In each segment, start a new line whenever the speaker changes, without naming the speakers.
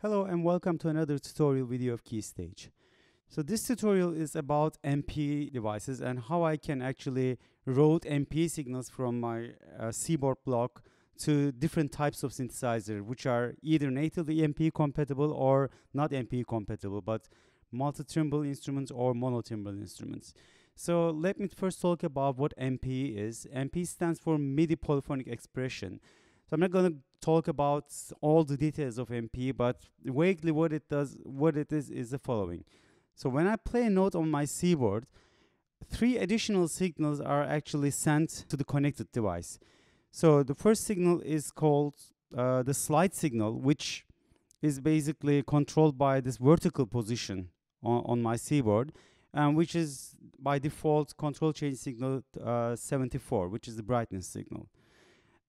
Hello and welcome to another tutorial video of KeyStage. So this tutorial is about MP devices and how I can actually route MP signals from my uh, Seaboard block to different types of synthesizer which are either natively MP compatible or not MP compatible but multi-timbre instruments or monotimbre instruments. So let me first talk about what MP is. MP stands for MIDI polyphonic expression. So I'm not going to talk about all the details of MP, but vaguely what it does, what it is, is the following. So when I play a note on my Seaboard, three additional signals are actually sent to the connected device. So the first signal is called uh, the slide signal, which is basically controlled by this vertical position on, on my Seaboard, um, which is by default control change signal uh, 74, which is the brightness signal.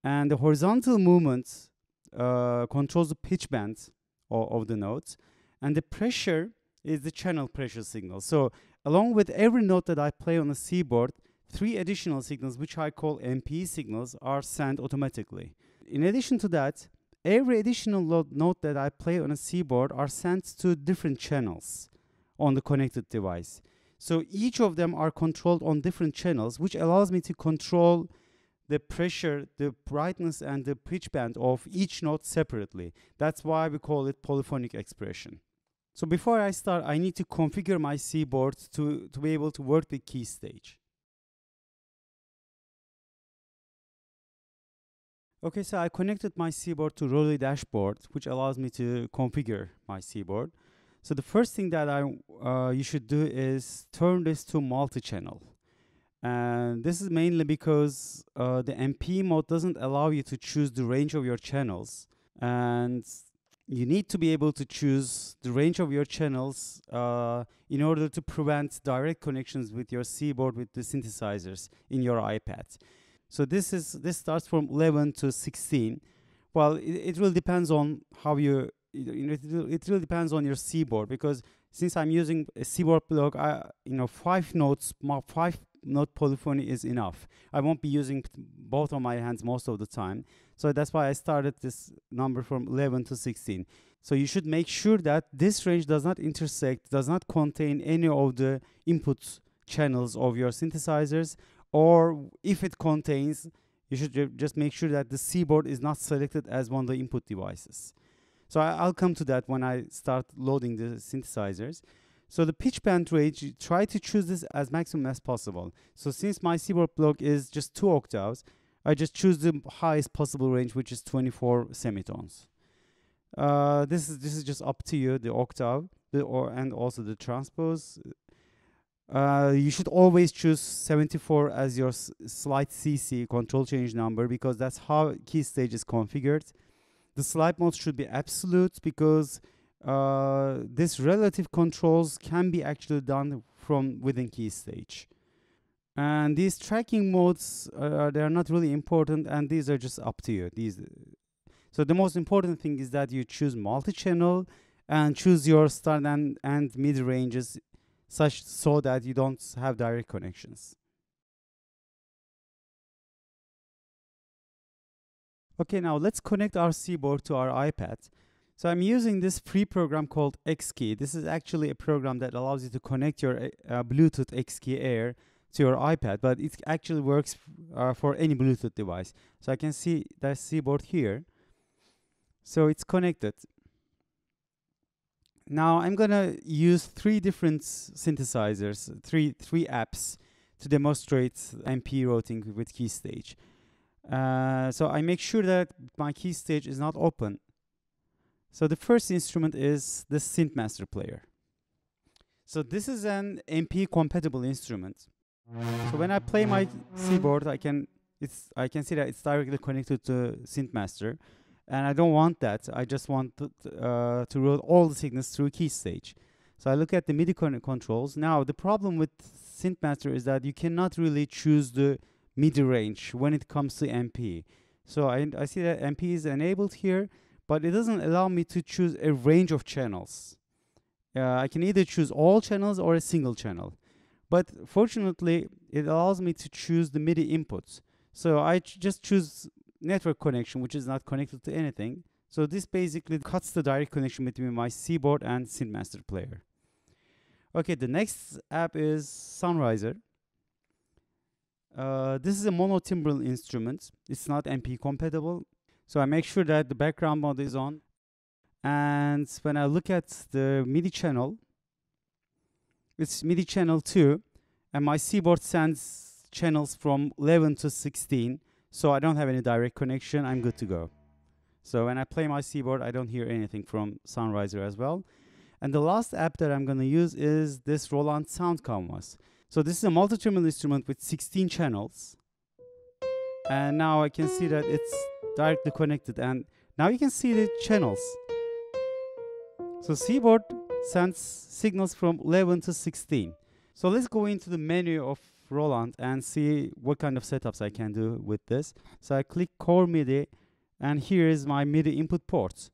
And the horizontal movement uh, controls the pitch bend of, of the notes. And the pressure is the channel pressure signal. So along with every note that I play on a Seaboard, three additional signals, which I call MP signals, are sent automatically. In addition to that, every additional note that I play on a Seaboard are sent to different channels on the connected device. So each of them are controlled on different channels, which allows me to control the pressure, the brightness, and the pitch bend of each note separately. That's why we call it polyphonic expression. So before I start, I need to configure my Seaboard to, to be able to work the KeyStage. Okay, so I connected my Seaboard to ROLI dashboard, which allows me to configure my Seaboard. So the first thing that I uh, you should do is turn this to multi-channel. And this is mainly because uh, the MP mode doesn't allow you to choose the range of your channels. And you need to be able to choose the range of your channels uh, in order to prevent direct connections with your Seaboard with the synthesizers in your iPad. So this is this starts from 11 to 16. Well, it, it really depends on how you, it, it really depends on your Seaboard because since I'm using a Seaboard block, I, you know, five notes, five note polyphony is enough. I won't be using both of my hands most of the time. So that's why I started this number from 11 to 16. So you should make sure that this range does not intersect, does not contain any of the input channels of your synthesizers, or if it contains, you should just make sure that the Seaboard is not selected as one of the input devices. So I, will come to that when I start loading the synthesizers. So the pitch bend range, try to choose this as maximum as possible. So since my Seaboard block is just two octaves, I just choose the highest possible range, which is 24 semitones. Uh, this is this is just up to you, the octave, the or and also the transpose. Uh, you should always choose 74 as your slide CC control change number because that's how KeyStage is configured. The slide mode should be absolute because uh, this relative controls can be actually done from within KeyStage. And these tracking modes, uh, they are not really important and these are just up to you. These, so the most important thing is that you choose multi-channel and choose your start and, and mid ranges such so that you don't have direct connections. Okay, now let's connect our Seaboard to our iPad. So I'm using this free program called XKey. This is actually a program that allows you to connect your uh, Bluetooth XKey Air to your iPad, but it actually works uh, for any Bluetooth device. So I can see that Seaboard here. So it's connected. Now I'm gonna use three different synthesizers, three three apps to demonstrate MP routing with KeyStage. Uh, so I make sure that my KeyStage is not open so the first instrument is the Synthmaster player. So this is an MP compatible instrument. So when I play my Seaboard, I can it's I can see that it's directly connected to Synthmaster, and I don't want that. I just want to, uh, to route all the signals through KeyStage. So I look at the MIDI con controls. Now the problem with Synthmaster is that you cannot really choose the MIDI range when it comes to MP. So I, I see that MP is enabled here, but it doesn't allow me to choose a range of channels. Uh, I can either choose all channels or a single channel. But fortunately, it allows me to choose the MIDI inputs. So I ch just choose network connection, which is not connected to anything. So this basically cuts the direct connection between my Seaboard and SynthMaster player. Okay, the next app is Sunrizer. Uh, this is a mono timbral instrument. It's not MP compatible. So I make sure that the background mode is on. And when I look at the MIDI channel, it's MIDI channel 2. And my Seaboard sends channels from 11 to 16. So I don't have any direct connection. I'm good to go. So when I play my Seaboard, I don't hear anything from Sunrizer as well. And the last app that I'm going to use is this Roland Sound Canvas. So this is a multi-timbral instrument with 16 channels. And now I can see that it's directly connected. And now you can see the channels. So Seaboard sends signals from 11 to 16. So let's go into the menu of Roland and see what kind of setups I can do with this. So I click Core MIDI and here is my MIDI input ports.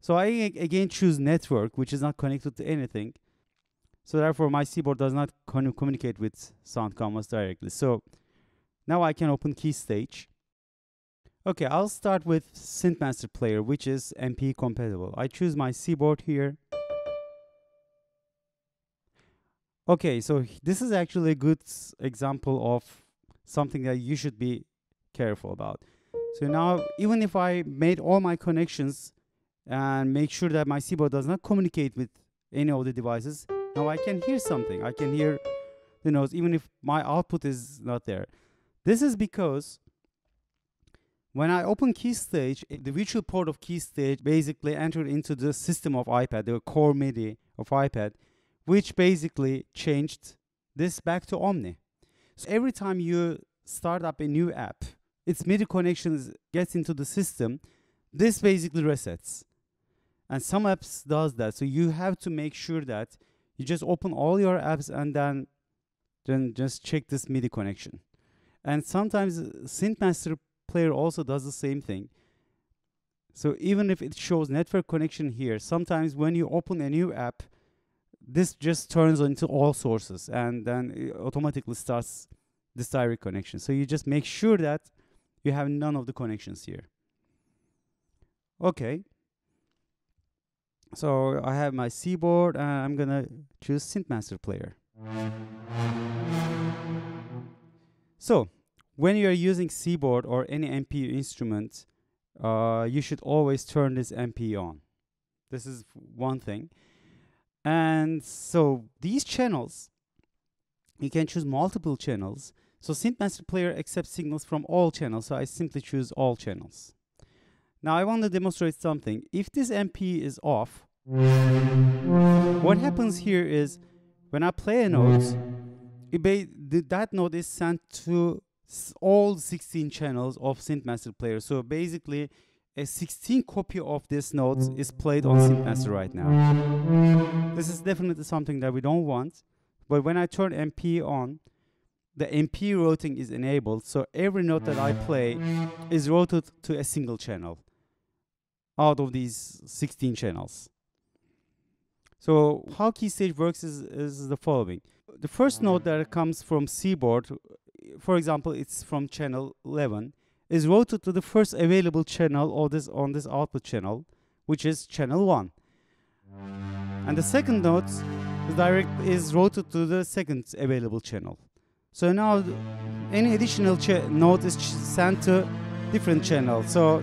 So I again choose network, which is not connected to anything. So therefore my Seaboard does not communicate with Sound Canvas directly. So now I can open Keystage. Okay, I'll start with SynthMaster Player, which is MP compatible. I choose my Seaboard here. Okay, so this is actually a good example of something that you should be careful about. So now, even if I made all my connections and make sure that my Seaboard does not communicate with any of the devices, now I can hear something. I can hear the notes even if my output is not there. This is because when I open Keystage, the virtual port of Keystage basically entered into the system of iPad, the core MIDI of iPad, which basically changed this back to Omni. So every time you start up a new app, its MIDI connections gets into the system, this basically resets. And some apps does that. So you have to make sure that you just open all your apps and then then just check this MIDI connection. And sometimes uh, SynthMaster player also does the same thing. So even if it shows network connection here, sometimes when you open a new app, this just turns into all sources and then it automatically starts this direct connection. So you just make sure that you have none of the connections here. Okay. So I have my Seaboard and I'm gonna choose SynthMaster player. So when you are using Seaboard or any MP instrument, uh, you should always turn this MP on. This is one thing. And so these channels, you can choose multiple channels so SynthMaster Player accepts signals from all channels, so I simply choose all channels. Now I want to demonstrate something. If this MP is off, what happens here is when I play a note, that note is sent to all 16 channels of SynthMaster Player. So basically, a 16 copy of this note is played on SynthMaster right now. This is definitely something that we don't want. But when I turn MP on, the MP routing is enabled, so every note that I play is routed to a single channel out of these 16 channels. So how Keystage works is, is the following. The first note that comes from Seaboard, for example, it's from channel 11, is routed to the first available channel or this, on this output channel, which is channel 1. And the second note is, direct, is routed to the second available channel. So now any additional note is sent to different channel. So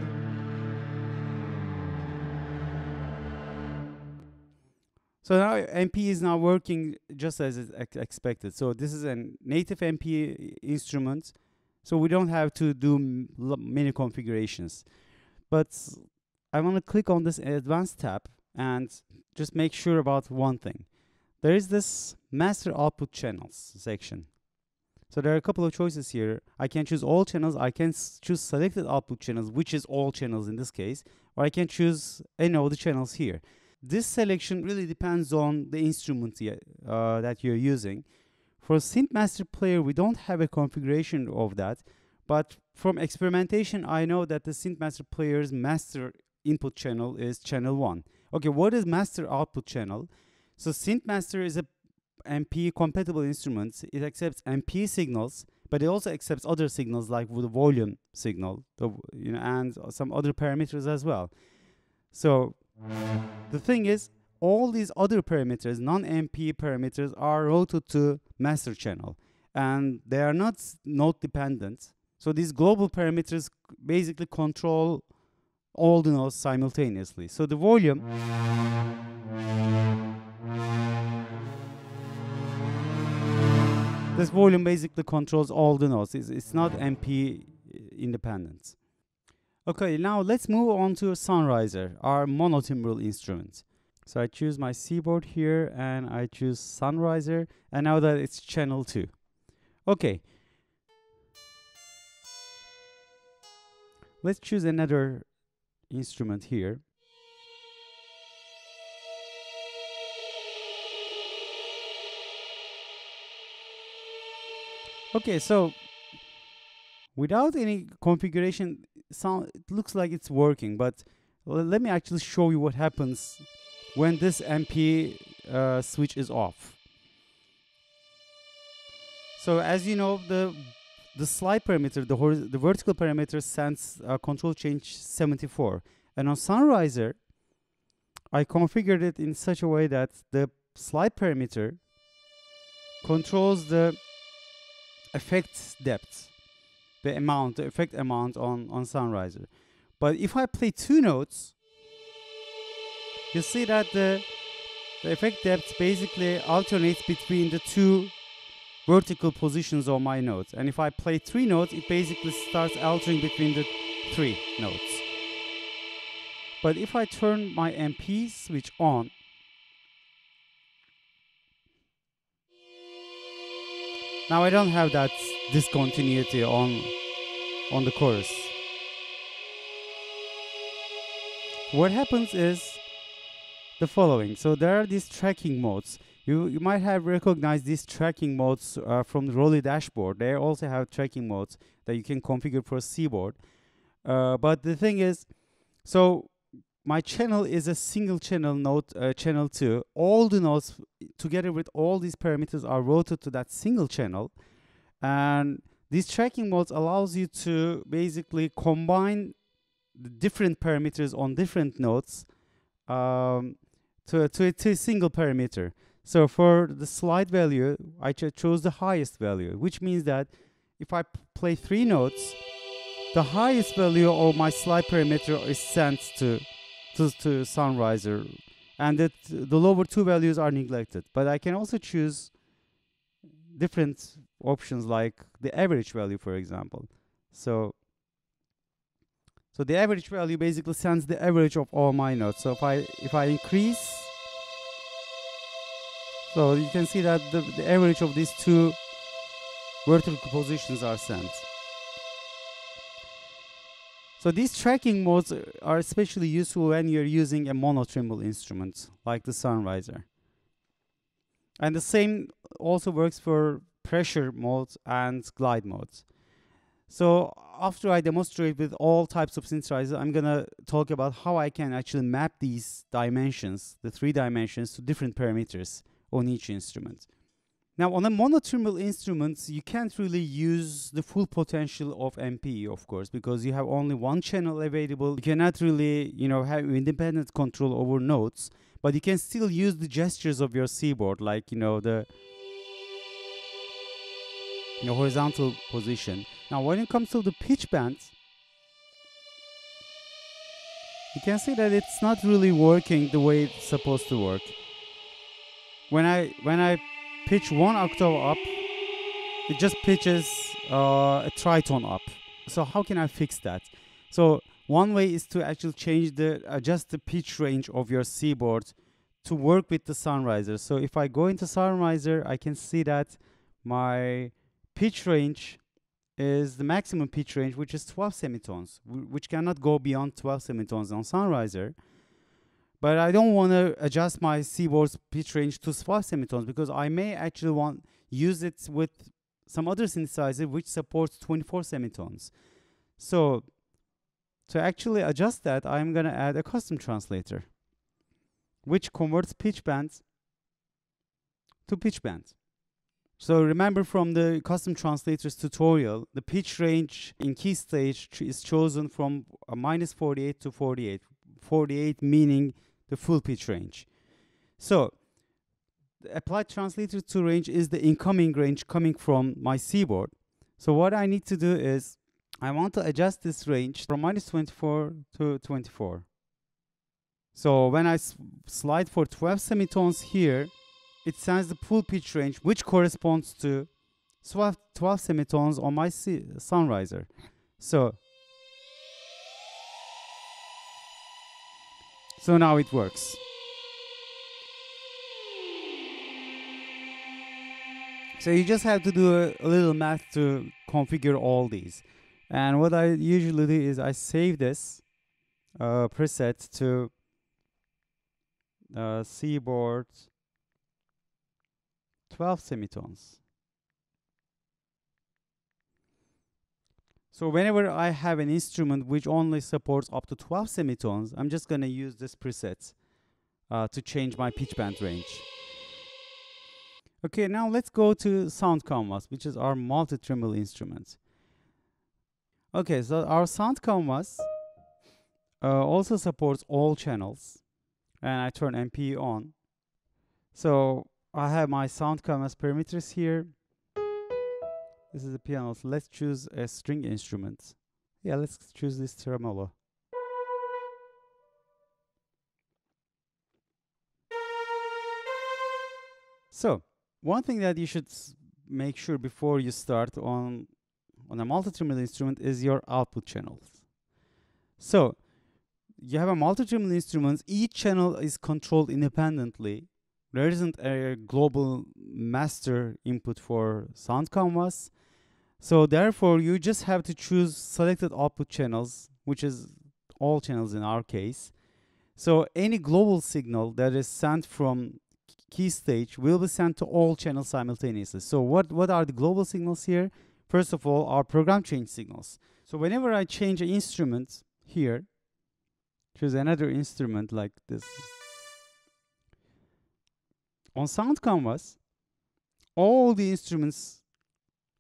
So now MP is now working just as expected. So this is a native MP instrument. So we don't have to do many configurations. But I want to click on this advanced tab and just make sure about one thing. There is this master output channels section. So there are a couple of choices here. I can choose all channels. I can choose selected output channels, which is all channels in this case, or I can choose any of the channels here. This selection really depends on the instrument uh, that you're using. For SynthMaster Player, we don't have a configuration of that, but from experimentation, I know that the SynthMaster Player's master input channel is channel 1. Okay, what is master output channel? So SynthMaster is a MP compatible instrument. it accepts MP signals, but it also accepts other signals like the volume signal, the, you know, and some other parameters as well. So the thing is, all these other parameters, non-MP parameters, are routed to master channel, and they are not node dependent. So these global parameters basically control all the nodes simultaneously. So the volume this volume basically controls all the nodes. It's, it's not MP uh, independent. Okay, now let's move on to Sunrizer, our monotimbral instrument. So I choose my Seaboard here and I choose Sunrizer and now that it's channel 2. Okay. Let's choose another instrument here. Okay, so without any configuration, sound it looks like it's working, but let me actually show you what happens when this MP uh, switch is off. So as you know, the the slide parameter, the, the vertical parameter sends uh, control change 74. And on Sunrizer, I configured it in such a way that the slide parameter controls the effect depth, the amount, the effect amount on, on Sunrizer. But if I play two notes, you see that the, the effect depth basically alternates between the two vertical positions of my notes. And if I play three notes, it basically starts altering between the three notes. But if I turn my MP switch on, now I don't have that discontinuity on, on the chorus. What happens is the following. So there are these tracking modes. You, you might have recognized these tracking modes uh, from the ROLI dashboard. They also have tracking modes that you can configure for a Seaboard. Uh, but the thing is, so my channel is a single channel node, uh, channel 2. All the nodes together with all these parameters are routed to that single channel. And these tracking modes allows you to basically combine the different parameters on different nodes um, to, to, to a single parameter. So for the slide value, I ch chose the highest value, which means that if I play three notes, the highest value of my slide parameter is sent to, to, to Sunriser, and that the lower two values are neglected. But I can also choose different options like the average value, for example. So, so the average value basically sends the average of all my notes. So if I if I increase so you can see that the, the average of these two vertical positions are sent. So these tracking modes are especially useful when you're using a monotimbral instrument like the Sunrizer. And the same also works for pressure modes and glide modes. So after I demonstrate with all types of synthesizers, I'm gonna talk about how I can actually map these dimensions, the three dimensions, to different parameters on each instrument. Now, on a monotimbral instrument, you can't really use the full potential of MP, of course, because you have only one channel available. You cannot really, you know, have independent control over notes, but you can still use the gestures of your Seaboard, like, you know, the you know, horizontal position. Now, when it comes to the pitch bend, you can see that it's not really working the way it's supposed to work when I when I pitch one octave up, it just pitches uh, a tritone up. So how can I fix that? So one way is to actually change the adjust the pitch range of your Seaboard to work with the Sunrizer. So if I go into Sunrizer, I can see that my pitch range is the maximum pitch range, which is 12 semitones, which cannot go beyond 12 semitones on Sunrizer. But I don't want to adjust my Seaboard's pitch range to 5 semitones because I may actually want use it with some other synthesizer which supports 24 semitones. So to actually adjust that, I'm going to add a custom translator which converts pitch bends to pitch bends. So remember from the custom translators tutorial, the pitch range in KeyStage is chosen from minus 48 to 48, 48 meaning the full pitch range. So the applied translator to range is the incoming range coming from my Seaboard. So what I need to do is I want to adjust this range from minus 24 to 24. So when I slide for 12 semitones here, it sends the full pitch range, which corresponds to 12, 12 semitones on my Sunrizer. So, so now it works. So you just have to do a, a, little math to configure all these. And what I usually do is I save this uh, preset to uh, board 12 semitones. So whenever I have an instrument which only supports up to 12 semitones, I'm just going to use this preset uh, to change my pitch bend range. Okay, now let's go to Sound Canvas, which is our multi-timbral instrument. Okay, so our Sound Canvas uh, also supports all channels, and I turn MP on. So I have my Sound Canvas parameters here. This is the piano, let's choose a string instrument. Yeah, let's choose this tremolo. So, one thing that you should make sure before you start on on a multi-timbral instrument is your output channels. So you have a multi-timbral instrument, each channel is controlled independently. There isn't a global master input for sound canvas. So therefore you just have to choose selected output channels, which is all channels in our case. So any global signal that is sent from KeyStage will be sent to all channels simultaneously. So what, what are the global signals here? First of all, our program change signals. So whenever I change an instrument here, choose another instrument like this. On sound canvas, all the instruments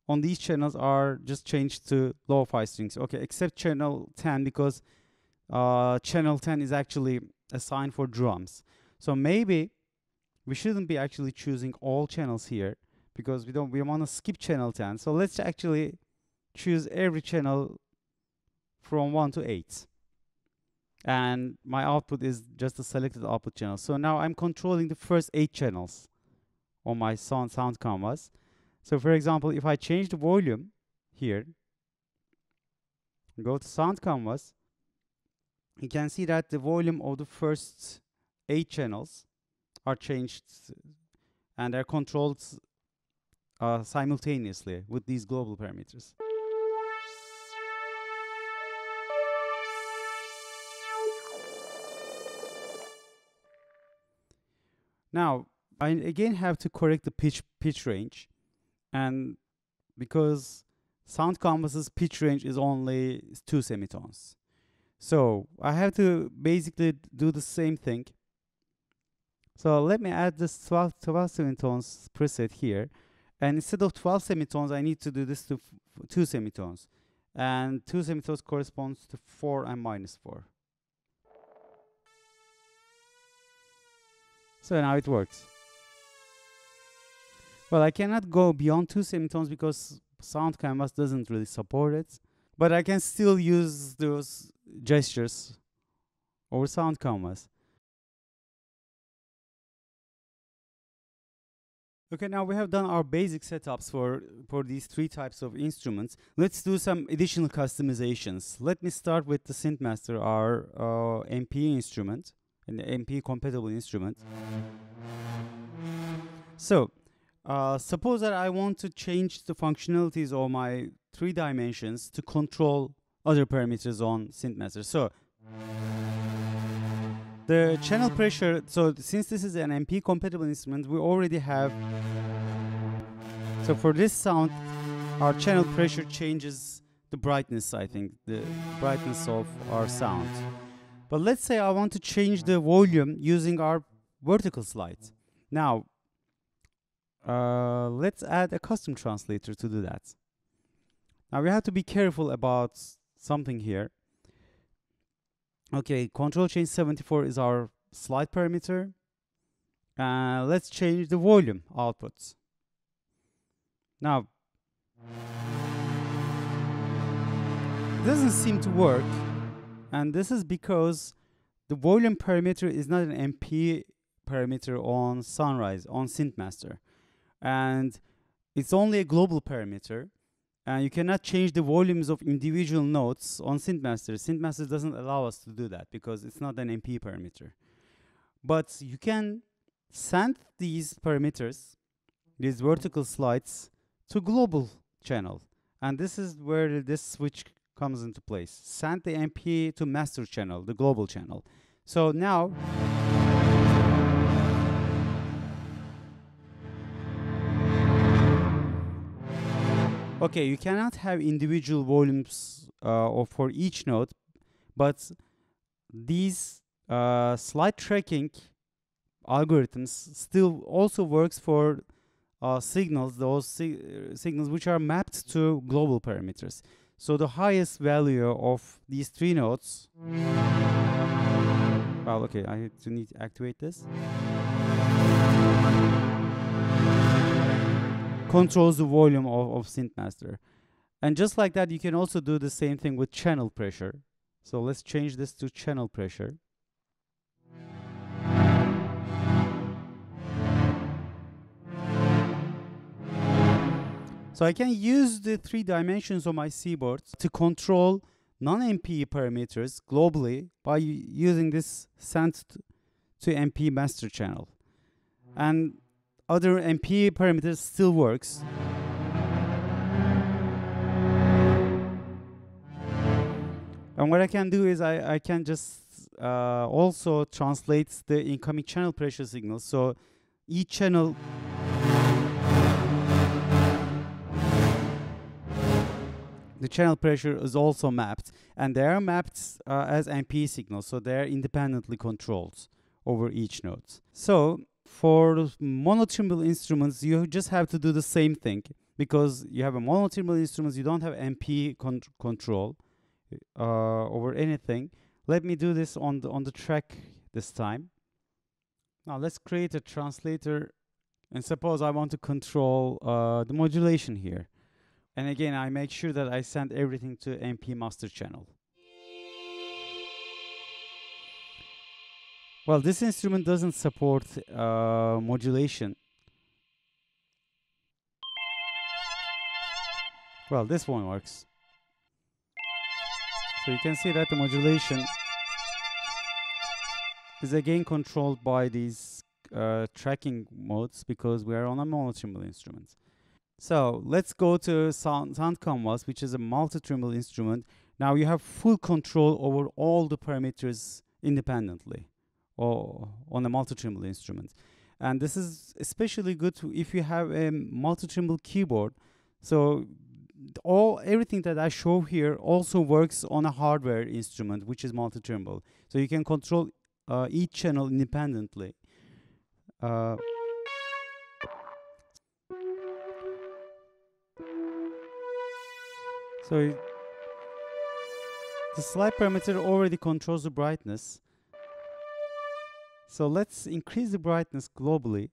on these channels are just changed to low fi strings. Okay, except channel 10 because uh, channel 10 is actually assigned for drums. So maybe we shouldn't be actually choosing all channels here because we don't we want to skip channel 10 so let's actually choose every channel from 1 to 8 and my output is just a selected output channel so now I'm controlling the first 8 channels on my sound sound canvas so for example if I change the volume here go to sound canvas you can see that the volume of the first 8 channels are changed and are controlled uh, simultaneously with these global parameters. Now, I again have to correct the pitch pitch range, and because sound canvas's pitch range is only two semitones, so I have to basically do the same thing so let me add this 12, 12 semitones preset here. And instead of 12 semitones, I need to do this to 2 semitones. And 2 semitones corresponds to 4 and minus 4. So now it works. Well, I cannot go beyond 2 semitones because Sound Canvas doesn't really support it. But I can still use those gestures over Sound Canvas. Okay, now we have done our basic setups for, for these three types of instruments. Let's do some additional customizations. Let me start with the Synthmaster, our uh, MP instrument, an MP compatible instrument. So, uh, suppose that I want to change the functionalities of my three dimensions to control other parameters on Synthmaster. So, the channel pressure, so since this is an MP compatible instrument, we already have, so for this sound, our channel pressure changes the brightness, I think, the brightness of our sound. But let's say I want to change the volume using our vertical slide. Now, uh, let's add a custom translator to do that. Now we have to be careful about something here. Okay, control change 74 is our slide parameter. Uh, let's change the volume outputs. Now, it doesn't seem to work, and this is because the volume parameter is not an MP parameter on Sunrise, on SynthMaster. And it's only a global parameter, and you cannot change the volumes of individual nodes on SynthMaster. SynthMaster doesn't allow us to do that because it's not an MP parameter. But you can send these parameters, these vertical slides, to global channel. And this is where this switch comes into place. Send the MP to master channel, the global channel. So now, okay, you cannot have individual volumes uh, for each node, but these uh, slide tracking algorithms still also works for uh, signals, those si signals which are mapped to global parameters. So the highest value of these three nodes, well, okay, I need to activate this. Controls the volume of, of SynthMaster. And just like that, you can also do the same thing with channel pressure. So let's change this to channel pressure. So I can use the three dimensions of my seaboard to control non-MP parameters globally by using this sent to MP master channel. And other MP parameters still works. And what I can do is I, I can just uh, also translate the incoming channel pressure signals. So each channel the channel pressure is also mapped and they are mapped uh, as MP signals so they are independently controlled over each node. So for monotimbral instruments you just have to do the same thing because you have a monotimbral instruments you don't have MP con control uh, over anything. Let me do this on the on the track this time. Now let's create a translator and suppose I want to control uh, the modulation here. And again, I make sure that I send everything to MP master channel. Well, this instrument doesn't support uh, modulation. Well, this one works. So you can see that the modulation is again controlled by these uh, tracking modes because we are on a monotimbral instrument. So let's go to sound, sound canvas, which is a multi-timbral instrument. Now you have full control over all the parameters independently or on a multi-timbral instrument. And this is especially good if you have a multi-timbral keyboard. So all everything that I show here also works on a hardware instrument, which is multi-timbral. So you can control uh, each channel independently. Uh, So the slide parameter already controls the brightness. So let's increase the brightness globally.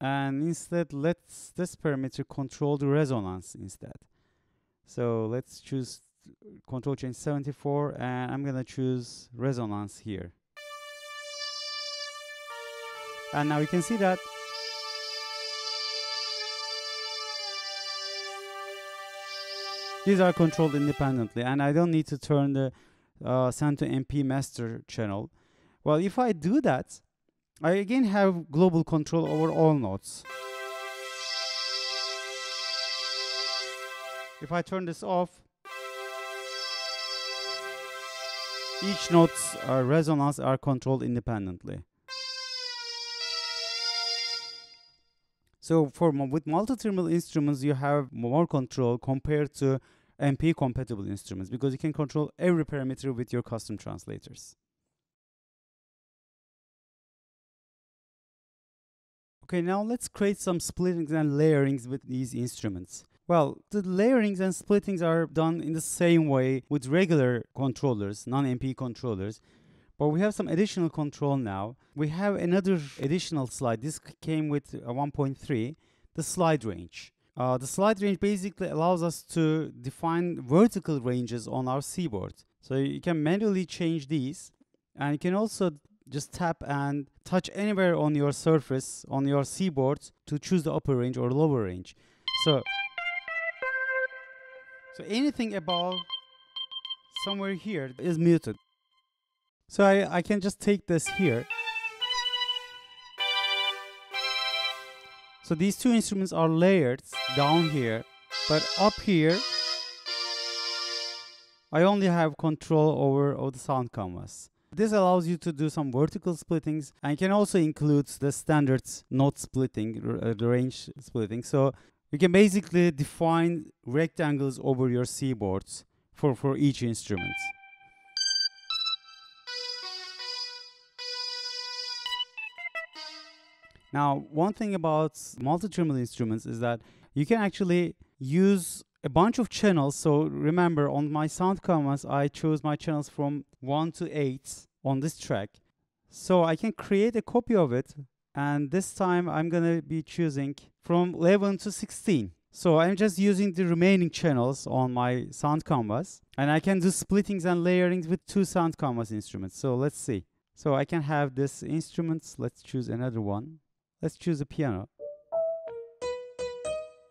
And instead, let's this parameter control the resonance instead. So let's choose control change 74 and I'm gonna choose resonance here. And now you can see that These are controlled independently and I don't need to turn the uh, send to MP master channel. Well, if I do that, I again have global control over all nodes. If I turn this off, each node's uh, resonance are controlled independently. So for with multi-timbral instruments, you have more control compared to MP compatible instruments because you can control every parameter with your custom translators. Okay, now let's create some splittings and layerings with these instruments. Well, the layerings and splittings are done in the same way with regular controllers, non-MP controllers. But we have some additional control now. We have another additional slide. This came with 1.3, the slide range. Uh, the slide range basically allows us to define vertical ranges on our Seaboard. So you can manually change these and you can also just tap and touch anywhere on your surface on your Seaboard to choose the upper range or lower range. So so anything above somewhere here is muted. So I, I can just take this here. So these two instruments are layered down here, but up here, I only have control over, over the sound canvas. This allows you to do some vertical splittings and can also include the standard note splitting, uh, the range splitting. So you can basically define rectangles over your Seaboards for, for each instrument. Now, one thing about multi-timbral instruments is that you can actually use a bunch of channels. So remember, on my sound canvas, I chose my channels from 1 to 8 on this track. So I can create a copy of it and this time I'm gonna be choosing from 11 to 16. So I'm just using the remaining channels on my sound canvas and I can do splittings and layerings with two sound canvas instruments. So let's see. So I can have this instruments. Let's choose another one. Let's choose a piano.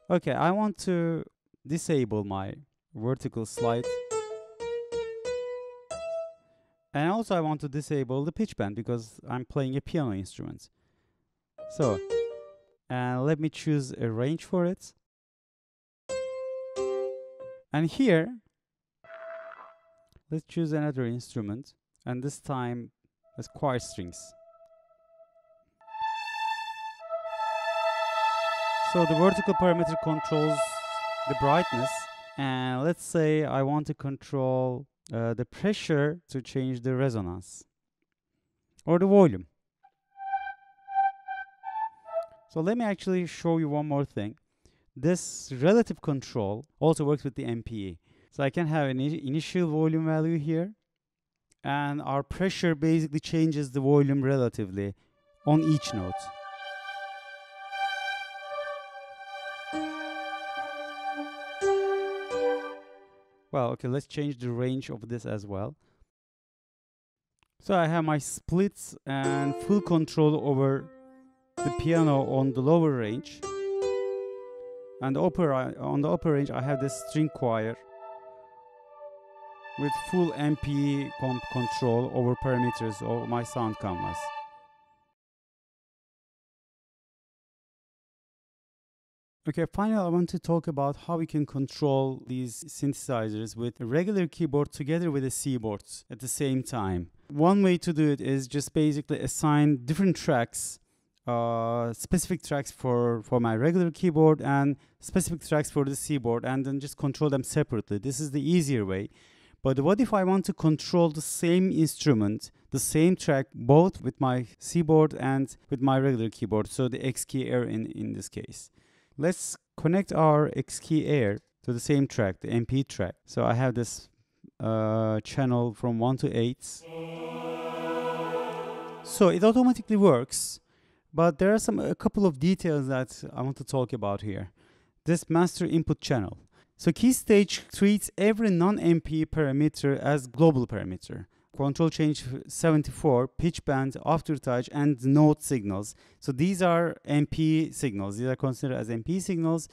Okay, I want to disable my vertical slide. And also I want to disable the pitch bend because I'm playing a piano instrument. So, and let me choose a range for it. And here, let's choose another instrument. And this time, let's choir strings. So the vertical parameter controls the brightness. And let's say I want to control uh, the pressure to change the resonance or the volume. So let me actually show you one more thing. This relative control also works with the MPE. So I can have an initial volume value here and our pressure basically changes the volume relatively on each note. Well, okay, let's change the range of this as well. So I have my splits and full control over the piano on the lower range and the upper uh, on the upper range I have the string choir with full MP control over parameters of my sound canvas. Okay, finally I want to talk about how we can control these synthesizers with a regular keyboard together with a Seaboard at the same time. One way to do it is just basically assign different tracks uh, specific tracks for, for my regular keyboard and specific tracks for the Seaboard and then just control them separately. This is the easier way. But what if I want to control the same instrument, the same track, both with my Seaboard and with my regular keyboard, so the X-Key Air in, in this case. Let's connect our X-Key Air to the same track, the MP track. So I have this uh, channel from 1 to 8. So it automatically works but there are some a couple of details that I want to talk about here. This master input channel. So KeyStage treats every non-MP parameter as global parameter. Control change 74, pitch bend, aftertouch, and note signals. So these are MP signals. These are considered as MP signals.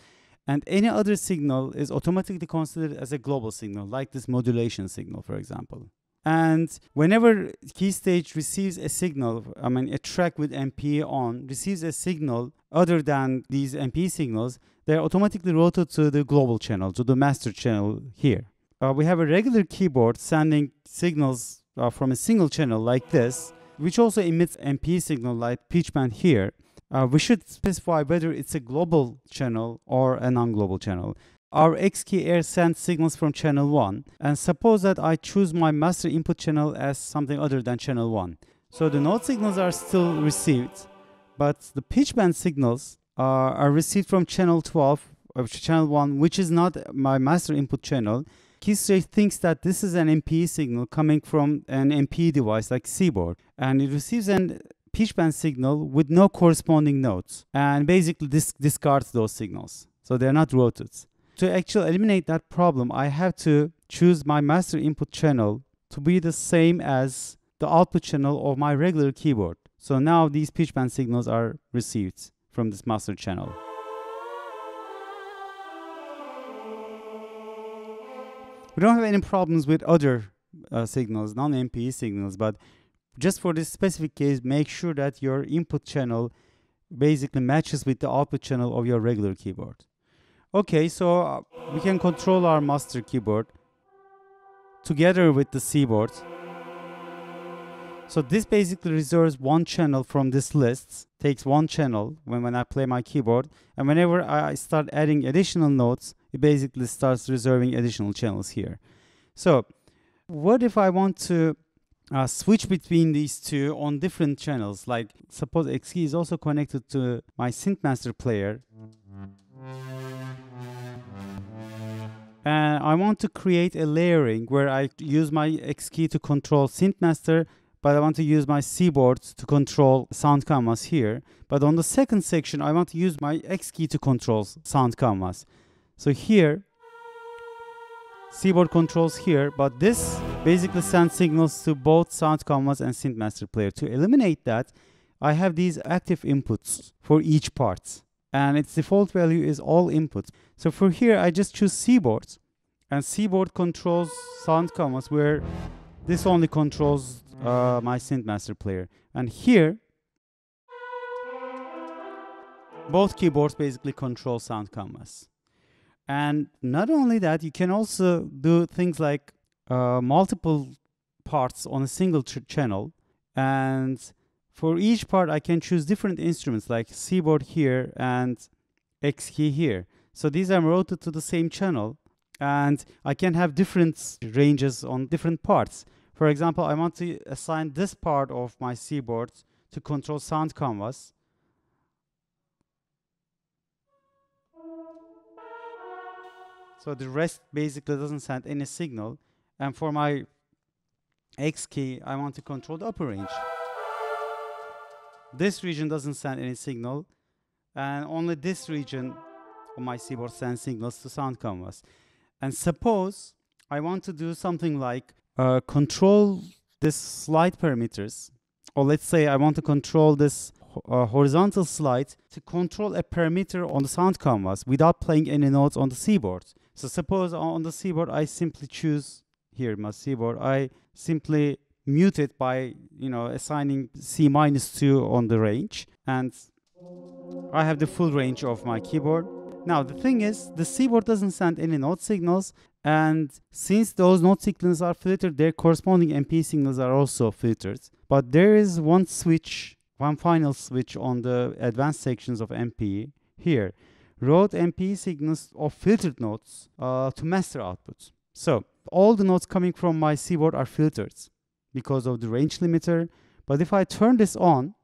And any other signal is automatically considered as a global signal, like this modulation signal, for example. And whenever KeyStage receives a signal, I mean, a track with MP on receives a signal other than these MP signals, they're automatically routed to the global channel, to the master channel here. Uh, we have a regular keyboard sending signals uh, from a single channel like this, which also emits MP signal like pitch bend here. Uh, we should specify whether it's a global channel or a non-global channel our X-Key Air sends signals from channel 1 and suppose that I choose my master input channel as something other than channel 1. So the note signals are still received but the pitch bend signals are, are received from channel 12 of channel 1 which is not my master input channel KeyStage thinks that this is an MPE signal coming from an MPE device like Seaboard and it receives an pitch bend signal with no corresponding notes and basically discards those signals. So they're not routed to actually eliminate that problem I have to choose my master input channel to be the same as the output channel of my regular keyboard. So now these pitch bend signals are received from this master channel. We don't have any problems with other uh, signals, non-MPE signals, but just for this specific case, make sure that your input channel basically matches with the output channel of your regular keyboard. Okay, so uh, we can control our master keyboard together with the Seaboard. So this basically reserves one channel from this list, takes one channel when, when I play my keyboard, and whenever I start adding additional notes, it basically starts reserving additional channels here. So what if I want to uh, switch between these two on different channels? Like suppose XKey is also connected to my Synthmaster player. And I want to create a layering where I use my xKey to control Synthmaster but I want to use my Seaboard to control sound canvas here. But on the second section, I want to use my xKey to control sound canvas. So here, Seaboard controls here, but this basically sends signals to both sound canvas and synthmaster player. To eliminate that, I have these active inputs for each part. And its default value is all inputs. So for here, I just choose Seaboard. And Seaboard controls sound canvas where this only controls uh, my synthmaster player and here both keyboards basically control sound canvas and not only that you can also do things like uh, multiple parts on a single ch channel. And for each part I can choose different instruments like Seaboard here and xKey here. So these are routed to the same channel and I can have different ranges on different parts. For example, I want to assign this part of my Seaboard to control sound canvas. So the rest basically doesn't send any signal. And for my xKey, I want to control the upper range. This region doesn't send any signal. And only this region of my Seaboard sends signals to sound canvas. And suppose I want to do something like uh, control this slide parameters or let's say I want to control this uh, horizontal slide to control a parameter on the sound canvas without playing any notes on the Seaboard. So suppose on the Seaboard I simply choose here my Seaboard I simply mute it by you know assigning C minus 2 on the range and I have the full range of my keyboard. Now the thing is the Seaboard doesn't send any note signals and since those note signals are filtered, their corresponding MP signals are also filtered. But there is one switch, one final switch on the advanced sections of MP here. Route MP signals of filtered notes uh, to master output. So all the notes coming from my Seaboard are filtered because of the range limiter. But if I turn this on,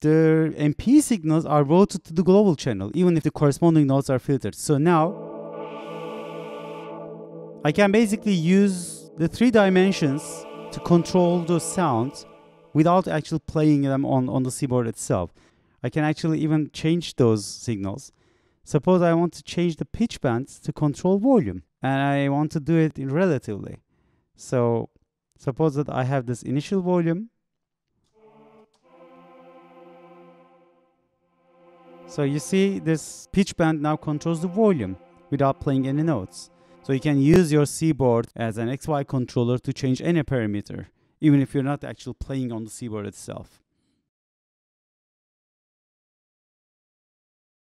the MP signals are routed to the global channel, even if the corresponding notes are filtered. So now I can basically use the three dimensions to control the sounds without actually playing them on, on the Seaboard itself. I can actually even change those signals. Suppose I want to change the pitch bends to control volume and I want to do it relatively. So suppose that I have this initial volume. So you see this pitch bend now controls the volume without playing any notes. So you can use your Seaboard as an XY controller to change any parameter, even if you're not actually playing on the Seaboard itself.